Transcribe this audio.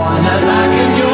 wanna like a new